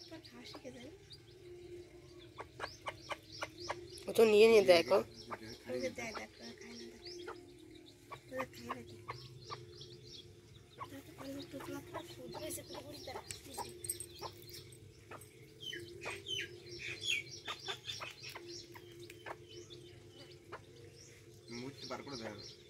পরপর ও তো নিয়ে নিয়ে দেখো ওকে দেয় না তোরা তাতে পারলে পুরো পুরোপুরি তারা মুখটা বার করে দেয়